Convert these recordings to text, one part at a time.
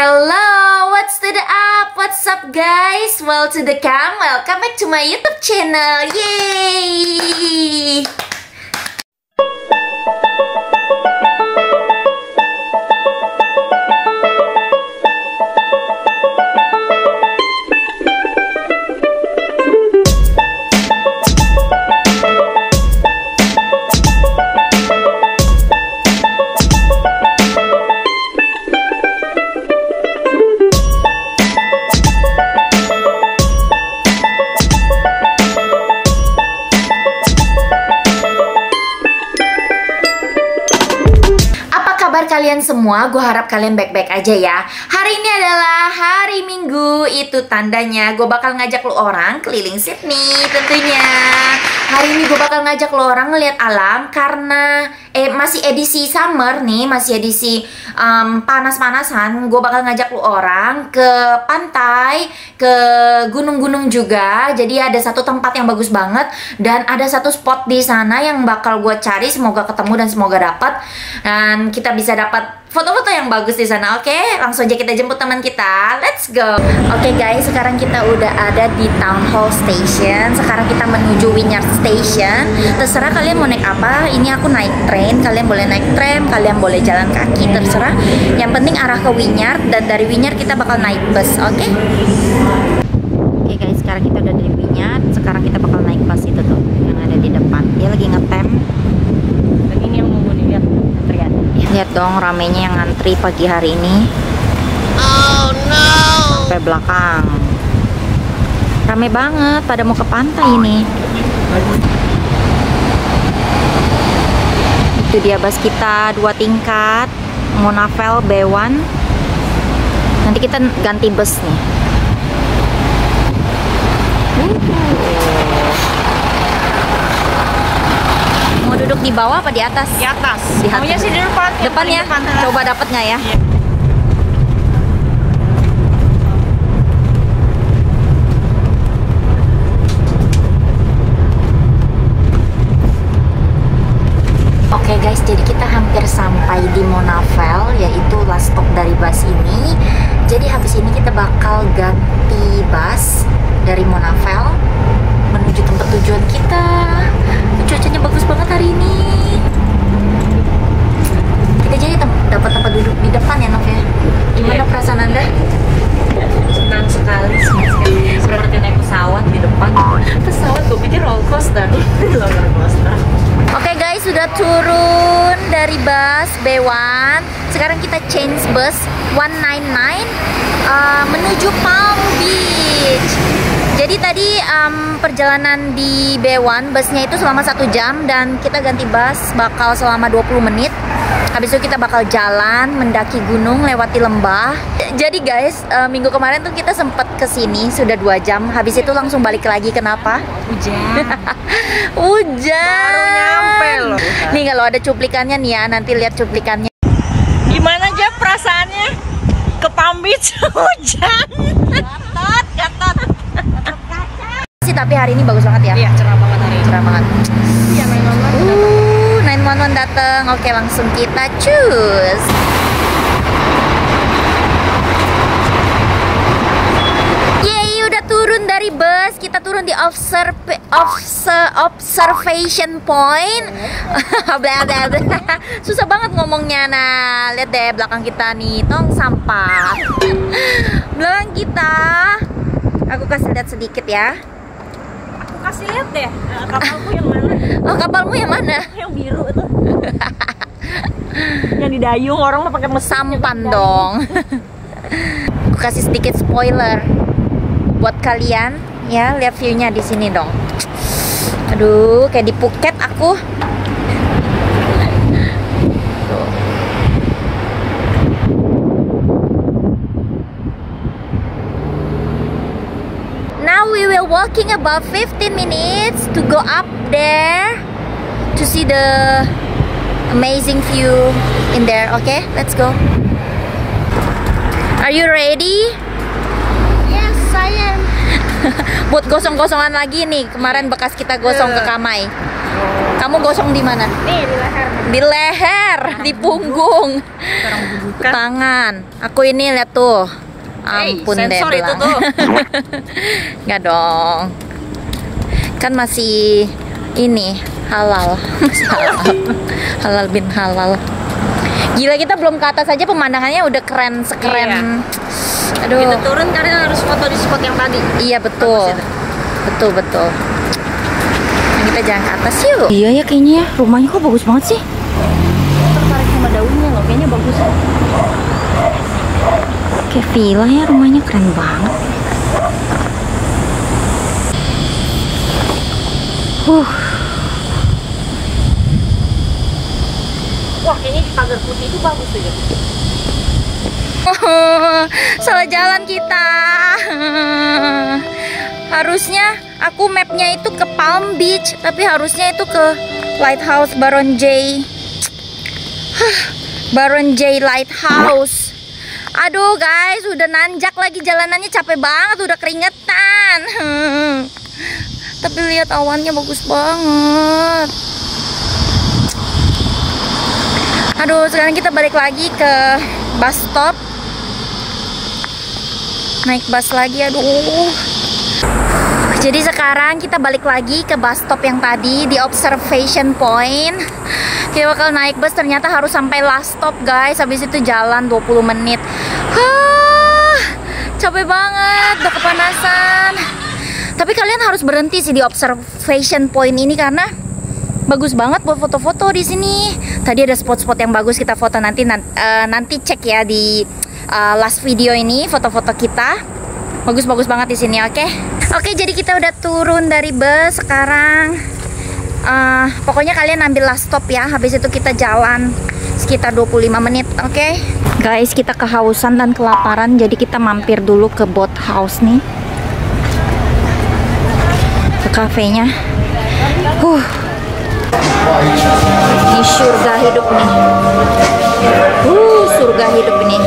Hello, what's to the up? What's up guys? Well to the cam, welcome back to my YouTube channel. Yay! Semua? Gue harap kalian baik-baik aja ya. Hari ini adalah hari Minggu. Itu tandanya gue bakal ngajak lo orang keliling Sydney tentunya. Hari ini gue bakal ngajak lo orang ngeliat alam karena eh masih edisi summer nih, masih edisi em, panas-panasan. Gue bakal ngajak lo orang ke pantai, ke gunung-gunung juga. Jadi ada satu tempat yang bagus banget dan ada satu spot di sana yang bakal gue cari. Semoga ketemu dan semoga dapat dan kita bisa dapat foto-foto yang bagus di sana. Oke, langsung aja kita jemput kita. Let's go. Oke guys, sekarang kita udah ada di Town Hall Station. Sekarang kita menuju Wynyard Station. Terserah kalian mau naik apa. Ini aku naik train. Kalian boleh naik tram, kalian boleh jalan kaki. Terserah. Yang penting arah ke Wynyard dan dari Wynyard kita bakal naik bus. Oke? Oke guys, sekarang kita udah di Wynyard. Sekarang kita bakal naik bus itu tuh yang ada di depan. Dia lagi ngetem. Dan ini yang mau dilihat antrian. Lihat dong ramenya yang ngantri pagi hari ini. Oh no. Sampai belakang. Rame banget pada mau ke pantai ini. Itu dia bus kita dua tingkat. Monavel B1. Nanti kita ganti bus nih. Mau duduk di bawah apa di atas? Di atas. Di atas. Maunya sih di depan. Depan ya. depan. Coba dapat nggak ya? Iya. Oke guys, jadi kita hampir sampai di Monavel, yaitu last stop dari bus ini. Jadi habis ini kita bakal ganti bus dari Monavel menuju tempat tujuan kita. Cuacanya bagus banget hari ini. Kita jadi tem- dapat tempat duduk di depan ya, Nov ya. Gimana Iya. perasaan Anda? Senang sekali. Seperti naik pesawat di depan. Pesawat gue pikir roller coaster. coaster. Oke guys, sudah turun dari bus B1. Sekarang kita change bus 199 uh, menuju Palm Beach. Jadi tadi um, perjalanan di B1 busnya itu selama satu jam dan kita ganti bus bakal selama 20 menit. Habis itu kita bakal jalan mendaki gunung lewati lembah. Jadi guys, uh, minggu kemarin tuh kita sempat ke sini sudah dua jam. Habis itu langsung balik lagi. Kenapa? Hujan. Hujan. Baru nyampe loh. Nih kalau ada cuplikannya nih ya, nanti lihat cuplikannya. Gimana aja perasaannya? Ke Palm Beach hujan. Gatot, gatot. Sih tapi hari ini bagus banget ya. Iya, cerah banget hari ini. Cerah banget. Iya, main nonton. Uh, 911 datang. Oke, langsung kita cus. Yeay, udah turun dari bus. Kita turun di observe, obse- observation point. bla bla bla. Susah banget ngomongnya. Nah, lihat deh belakang kita nih, tong sampah. belakang kita. Aku kasih lihat sedikit ya. Kasih lihat deh eh, kapalku yang mana? Oh, kapalmu yang mana? Yang biru itu. yang di dayung orang mah pakai sampan dong. Aku kasih sedikit spoiler buat kalian ya, lihat view-nya di sini dong. Aduh, kayak di Phuket aku. Walking about 15 minutes to go up there to see the amazing view in there. Okay, let's go. Are you ready? Yes, I am. Buat gosong-gosongan lagi nih. Kemarin bekas kita gosong ke Kamai. Kamu gosong di mana? Nih di leher. Di leher, di punggung, tangan. Aku ini lihat tuh. Hey, Ampun deh. sensor itu belang. tuh. Nggak dong. Kan masih ini halal. Masih halal. halal bin halal. Gila kita belum ke atas aja pemandangannya udah keren sekeren. Aduh. Kita turun karena harus foto di spot yang tadi. Iya betul. Itu. Betul betul. Nah, kita jalan ke atas yuk. Iya ya kayaknya ya. Rumahnya kok bagus banget sih. Tertarik sama daunnya loh, kayaknya bagus. Kayak villa ya rumahnya keren banget. Uh. Wah, di pagar putih itu bagus tuh ya. Salah jalan kita. Harusnya aku mapnya itu ke Palm Beach, tapi harusnya itu ke Lighthouse Baron J. Baron J Lighthouse. Aduh guys, udah nanjak lagi jalanannya capek banget, udah keringetan. Tapi lihat awannya bagus banget. Aduh, sekarang kita balik lagi ke bus stop. Naik bus lagi, aduh. Jadi sekarang kita balik lagi ke bus stop yang tadi di observation point. Kita bakal naik bus ternyata harus sampai last stop guys. Habis itu jalan 20 menit. Hah, capek banget, udah kepanasan. Tapi kalian harus berhenti sih di observation point ini karena bagus banget buat foto-foto di sini. Tadi ada spot-spot yang bagus kita foto nanti nan- eh, nanti cek ya di eh, last video ini foto-foto kita. Bagus-bagus banget di sini, oke? Oke, jadi kita udah turun dari bus sekarang. Eh, pokoknya kalian ambil last stop ya. Habis itu kita jalan sekitar 25 menit, oke? Guys, kita kehausan dan kelaparan, jadi kita mampir dulu ke boat house nih. Ke kafenya. Huh. Ini surga hidup nih. Uh, surga hidup ini.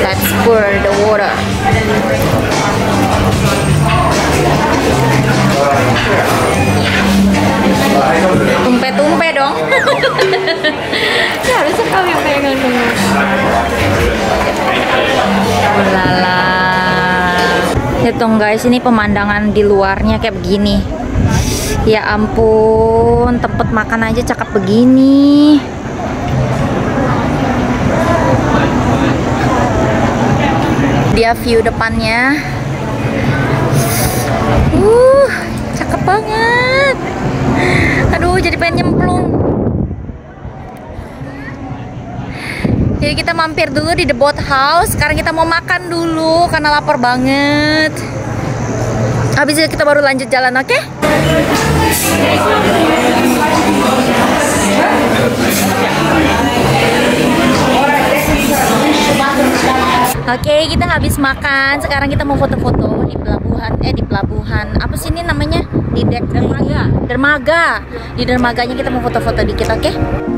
Let's pour the water. Tumpe-tumpe dong. ya harusnya kau yang pegang dulu. Ulala. Lihat dong guys, ini pemandangan di luarnya kayak begini. Ya ampun, tempat makan aja cakep begini. Dia view depannya. Uh, cakep banget. Aduh, jadi pengen nyemplung. Jadi kita mampir dulu di The Boat House. Sekarang kita mau makan dulu karena lapar banget. Habis itu kita baru lanjut jalan, oke? Oke, kita habis makan. Sekarang kita mau foto-foto di pelabuhan. Eh, di pelabuhan. Apa sih ini namanya? Di dek dermaga. Dermaga. Di dermaganya kita mau foto-foto dikit, oke? Oke,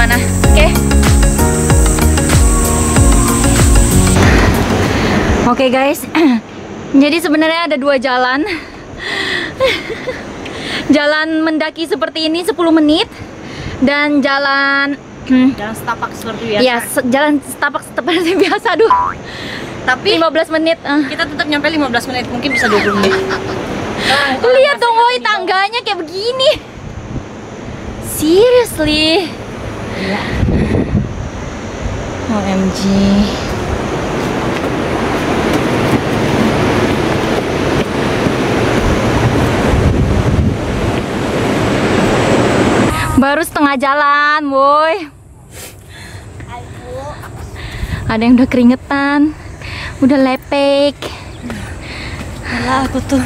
gimana. Oke. Oke guys, jadi sebenarnya ada dua jalan. jalan mendaki seperti ini 10 menit dan jalan hmm, Jangan setapak seperti biasa. ya se- jalan setapak seperti biasa aduh Tapi 15 menit eh. kita tetap nyampe 15 menit, mungkin bisa 20 menit. lihat dong woi tangganya kayak begini seriously OMG tengah jalan, woi. Ada yang udah keringetan, udah lepek. Alah aku tuh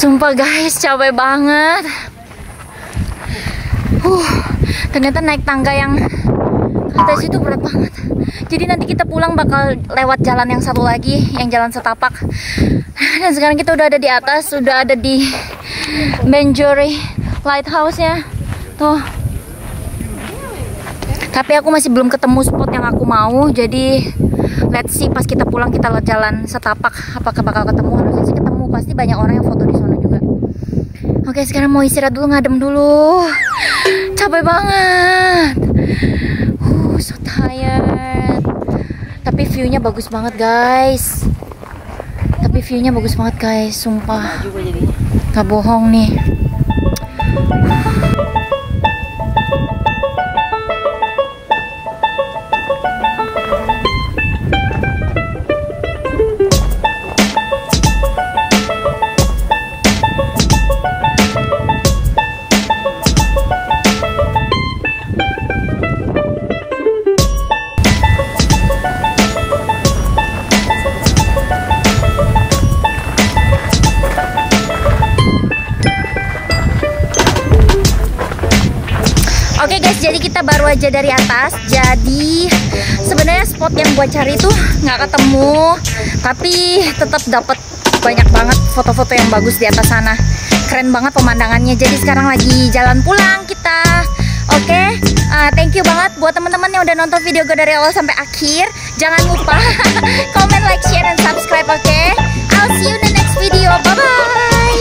Sumpah guys, capek banget. Uh, ternyata naik tangga yang atas itu berat banget. Jadi nanti kita pulang bakal lewat jalan yang satu lagi, yang jalan setapak. Dan sekarang kita udah ada di atas, udah ada di Benjori Lighthouse ya. Tuh. Tapi aku masih belum ketemu spot yang aku mau, jadi let's see pas kita pulang kita lewat jalan setapak apakah bakal ketemu harusnya sih ketemu pasti banyak orang yang foto di sana oke sekarang mau istirahat dulu ngadem dulu. Capek banget. Uh so tired. Tapi viewnya bagus banget guys. Tapi viewnya bagus banget guys sumpah. Gak bohong nih aja dari atas. Jadi sebenarnya spot yang gua cari tuh nggak ketemu, tapi tetap dapat banyak banget foto-foto yang bagus di atas sana. Keren banget pemandangannya. Jadi sekarang lagi jalan pulang kita. Oke, uh, thank you banget buat teman-teman yang udah nonton video gue dari awal sampai akhir. Jangan lupa comment, like, share, dan subscribe. Oke, I'll see you in the next video. Bye bye.